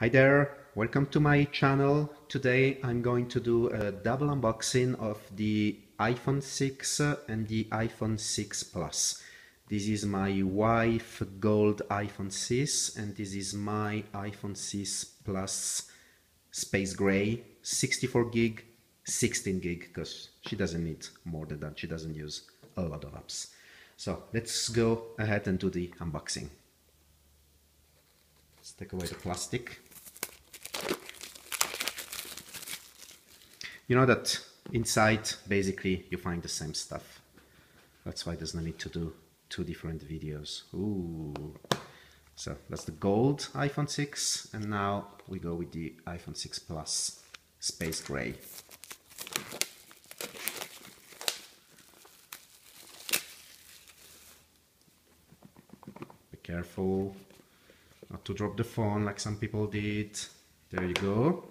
Hi there, welcome to my channel. Today I'm going to do a double unboxing of the iPhone 6 and the iPhone 6 Plus. This is my wife gold iPhone 6 and this is my iPhone 6 Plus space gray 64 gig 16 gig because she doesn't need more than that she doesn't use a lot of apps so let's go ahead and do the unboxing let's take away the plastic you know that inside basically you find the same stuff. That's why there's no need to do two different videos. Ooh. so that's the gold iPhone 6 and now we go with the iPhone 6 Plus space gray. Be careful not to drop the phone like some people did. There you go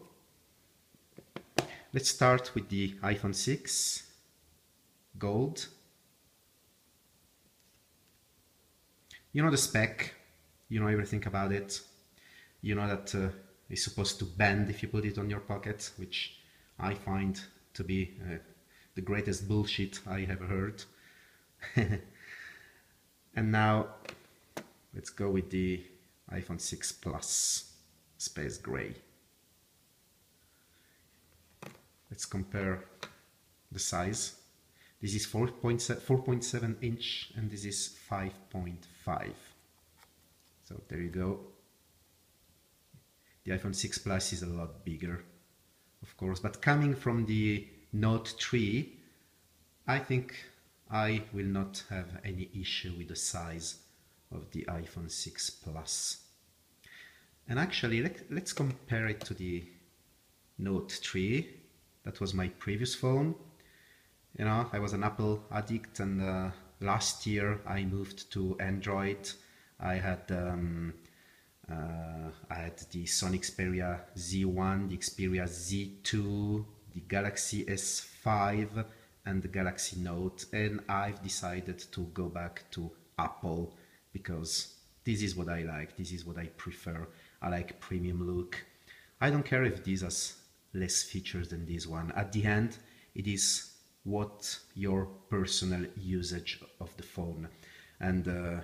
Let's start with the iPhone 6 Gold. You know the spec, you know everything about it. You know that uh, it's supposed to bend if you put it on your pocket, which I find to be uh, the greatest bullshit I have heard. and now let's go with the iPhone 6 Plus Space Gray. Let's compare the size. This is 4.7 inch and this is 5.5. So there you go. The iPhone 6 Plus is a lot bigger, of course, but coming from the Note 3, I think I will not have any issue with the size of the iPhone 6 Plus. And actually, let, us compare it to the Note 3 that was my previous phone. You know, I was an Apple addict, and uh, last year I moved to Android. I had um, uh, I had the Sony Xperia Z1, the Xperia Z2, the Galaxy S5, and the Galaxy Note, and I've decided to go back to Apple because this is what I like. This is what I prefer. I like premium look. I don't care if these are less features than this one. At the end, it is what your personal usage of the phone. And uh,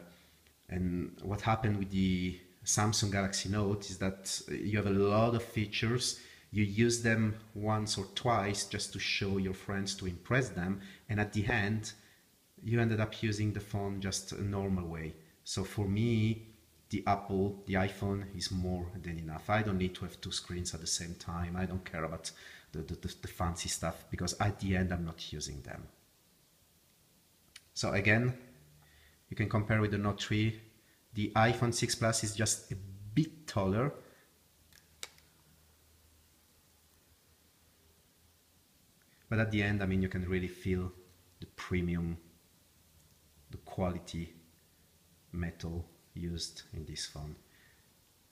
and what happened with the Samsung Galaxy Note is that you have a lot of features. You use them once or twice just to show your friends to impress them. And at the end you ended up using the phone just a normal way. So for me the Apple, the iPhone is more than enough. I don't need to have two screens at the same time. I don't care about the, the, the, fancy stuff because at the end I'm not using them. So again, you can compare with the Note 3. The iPhone 6 Plus is just a bit taller. But at the end, I mean, you can really feel the premium, the quality metal used in this phone.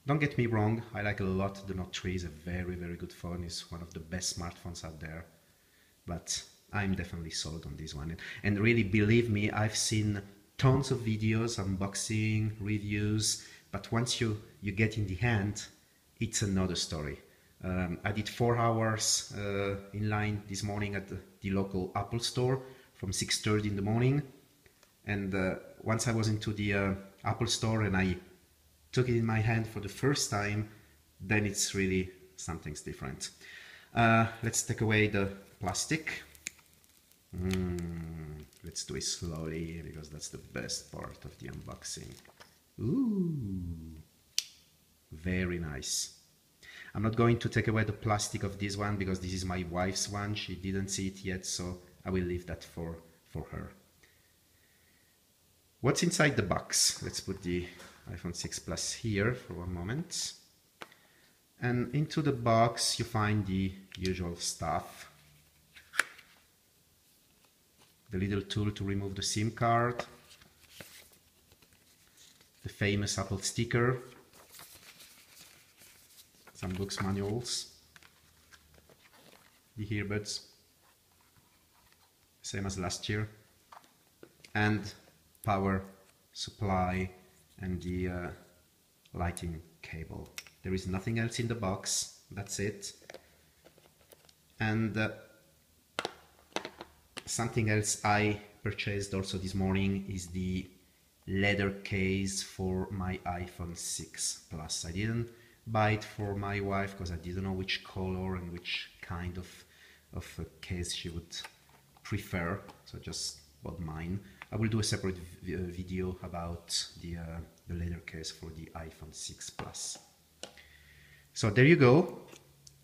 Don't get me wrong, I like a lot the Note 3 is a very very good phone, it's one of the best smartphones out there, but I'm definitely sold on this one. And really believe me, I've seen tons of videos, unboxing, reviews, but once you, you get in the hand, it's another story. Um, I did four hours uh, in line this morning at the, the, local Apple store from 6.30 in the morning. And uh, once I was into the uh, Apple Store and I took it in my hand for the first time, then it's really something's different. Uh, let's take away the plastic. Mm, let's do it slowly because that's the best part of the unboxing. Ooh, very nice. I'm not going to take away the plastic of this one because this is my wife's one. She didn't see it yet, so I will leave that for, for her. What's inside the box? Let's put the iPhone 6 Plus here for one moment. And into the box you find the usual stuff. The little tool to remove the SIM card. The famous Apple sticker. Some books manuals. The earbuds. Same as last year. And power supply and the uh, Lightning cable. There is nothing else in the box. That's it. And uh, something else I purchased also this morning is the leather case for my iPhone 6 Plus. I didn't buy it for my wife because I didn't know which color and which kind of, of a case she would prefer. So I just bought mine. I will do a separate uh, video about the, uh, the leather case for the iPhone 6 Plus. So there you go.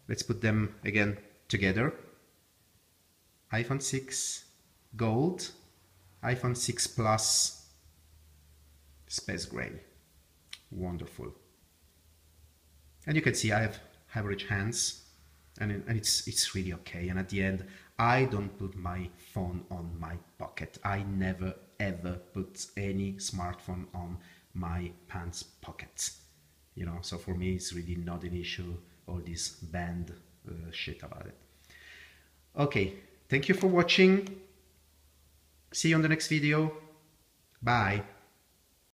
Let's put them again together. iPhone 6 Gold, iPhone 6 Plus Space Gray. Wonderful. And you can see I have average hands and, and it's, it's really okay. And at the end, I don't put my phone on my pocket. I never ever put any smartphone on my pants pockets. You know, so for me it's really not an issue, all this band uh, shit about it. Okay, thank you for watching. See you on the next video. Bye.